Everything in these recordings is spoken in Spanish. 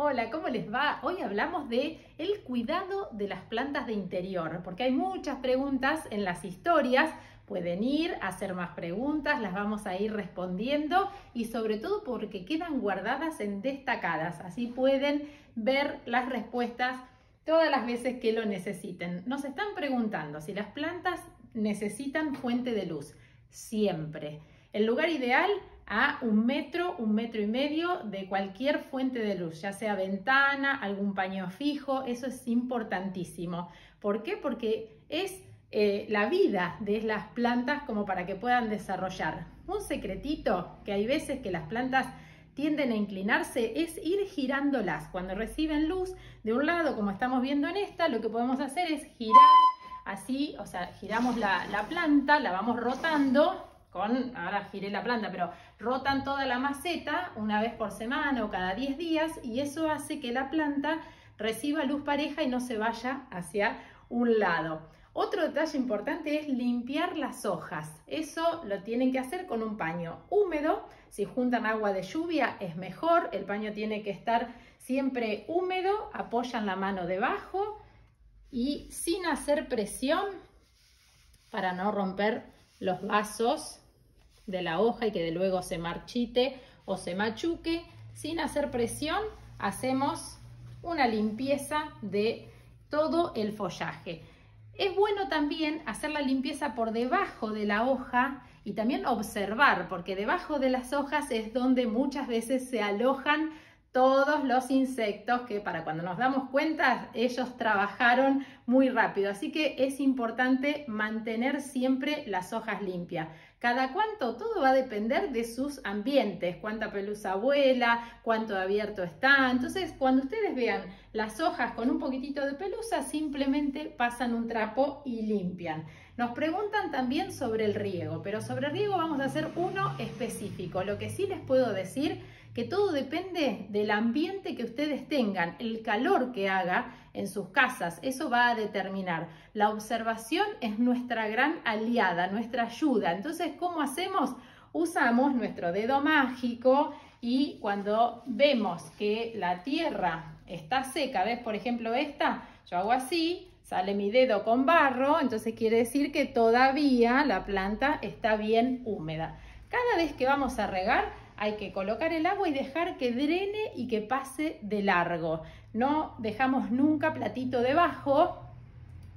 Hola, ¿cómo les va? Hoy hablamos de el cuidado de las plantas de interior, porque hay muchas preguntas en las historias. Pueden ir a hacer más preguntas, las vamos a ir respondiendo y sobre todo porque quedan guardadas en destacadas, así pueden ver las respuestas todas las veces que lo necesiten. Nos están preguntando si las plantas necesitan fuente de luz. Siempre. El lugar ideal a un metro, un metro y medio de cualquier fuente de luz, ya sea ventana, algún paño fijo, eso es importantísimo. ¿Por qué? Porque es eh, la vida de las plantas como para que puedan desarrollar. Un secretito que hay veces que las plantas tienden a inclinarse es ir girándolas. Cuando reciben luz de un lado, como estamos viendo en esta, lo que podemos hacer es girar así, o sea, giramos la, la planta, la vamos rotando con, ahora giré la planta, pero rotan toda la maceta una vez por semana o cada 10 días y eso hace que la planta reciba luz pareja y no se vaya hacia un lado. Otro detalle importante es limpiar las hojas. Eso lo tienen que hacer con un paño húmedo. Si juntan agua de lluvia es mejor. El paño tiene que estar siempre húmedo. Apoyan la mano debajo y sin hacer presión para no romper los vasos de la hoja y que de luego se marchite o se machuque. Sin hacer presión, hacemos una limpieza de todo el follaje. Es bueno también hacer la limpieza por debajo de la hoja y también observar, porque debajo de las hojas es donde muchas veces se alojan todos los insectos que para cuando nos damos cuenta ellos trabajaron muy rápido. Así que es importante mantener siempre las hojas limpias. Cada cuánto, todo va a depender de sus ambientes, cuánta pelusa vuela, cuánto abierto está. Entonces, cuando ustedes vean las hojas con un poquitito de pelusa, simplemente pasan un trapo y limpian. Nos preguntan también sobre el riego, pero sobre el riego vamos a hacer uno específico. Lo que sí les puedo decir que todo depende del ambiente que ustedes tengan, el calor que haga en sus casas, eso va a determinar. La observación es nuestra gran aliada, nuestra ayuda. Entonces, ¿cómo hacemos? Usamos nuestro dedo mágico y cuando vemos que la tierra está seca, ¿ves por ejemplo esta? Yo hago así, sale mi dedo con barro, entonces quiere decir que todavía la planta está bien húmeda. Cada vez que vamos a regar, hay que colocar el agua y dejar que drene y que pase de largo. No dejamos nunca platito debajo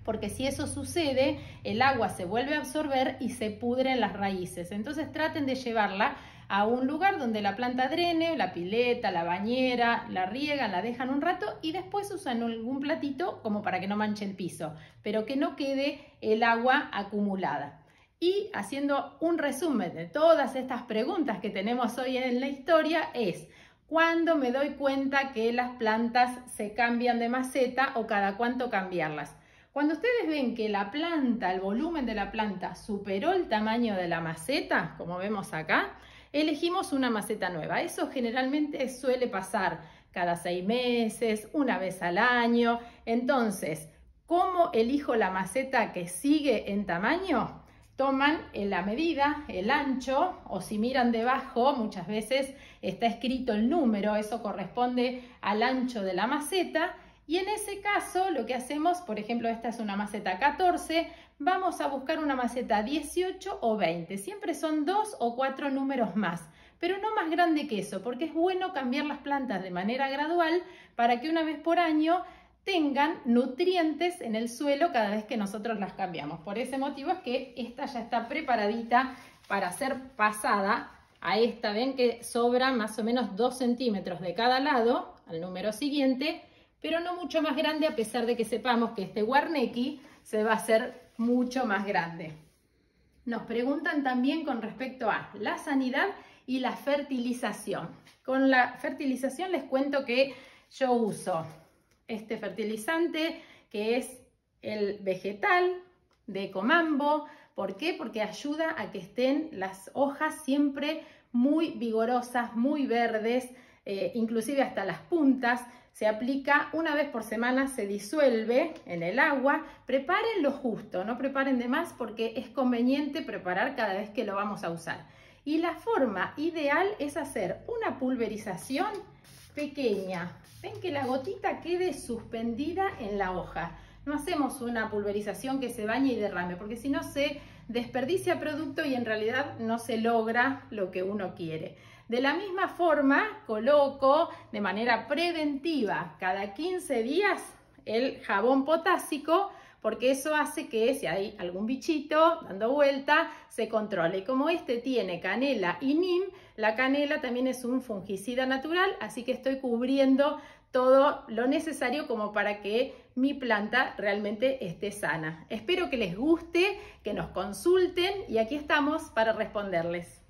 porque si eso sucede, el agua se vuelve a absorber y se pudre en las raíces. Entonces traten de llevarla a un lugar donde la planta drene, la pileta, la bañera, la riegan, la dejan un rato y después usan algún platito como para que no manche el piso, pero que no quede el agua acumulada. Y haciendo un resumen de todas estas preguntas que tenemos hoy en la historia es, ¿cuándo me doy cuenta que las plantas se cambian de maceta o cada cuánto cambiarlas? Cuando ustedes ven que la planta, el volumen de la planta superó el tamaño de la maceta, como vemos acá, elegimos una maceta nueva. Eso generalmente suele pasar cada seis meses, una vez al año. Entonces, ¿cómo elijo la maceta que sigue en tamaño? Toman la medida, el ancho, o si miran debajo, muchas veces está escrito el número, eso corresponde al ancho de la maceta, y en ese caso lo que hacemos, por ejemplo, esta es una maceta 14, vamos a buscar una maceta 18 o 20, siempre son dos o cuatro números más, pero no más grande que eso, porque es bueno cambiar las plantas de manera gradual para que una vez por año tengan nutrientes en el suelo cada vez que nosotros las cambiamos. Por ese motivo es que esta ya está preparadita para ser pasada a esta. Ven que sobra más o menos 2 centímetros de cada lado al número siguiente, pero no mucho más grande a pesar de que sepamos que este guarnequi se va a hacer mucho más grande. Nos preguntan también con respecto a la sanidad y la fertilización. Con la fertilización les cuento que yo uso este fertilizante que es el vegetal de Comambo. ¿Por qué? Porque ayuda a que estén las hojas siempre muy vigorosas, muy verdes, eh, inclusive hasta las puntas. Se aplica una vez por semana, se disuelve en el agua. Preparen lo justo, no preparen de más porque es conveniente preparar cada vez que lo vamos a usar. Y la forma ideal es hacer una pulverización pequeña. Ven que la gotita quede suspendida en la hoja. No hacemos una pulverización que se bañe y derrame, porque si no se desperdicia producto y en realidad no se logra lo que uno quiere. De la misma forma, coloco de manera preventiva cada 15 días el jabón potásico porque eso hace que si hay algún bichito dando vuelta, se controle. Y como este tiene canela y NIM, la canela también es un fungicida natural, así que estoy cubriendo todo lo necesario como para que mi planta realmente esté sana. Espero que les guste, que nos consulten y aquí estamos para responderles.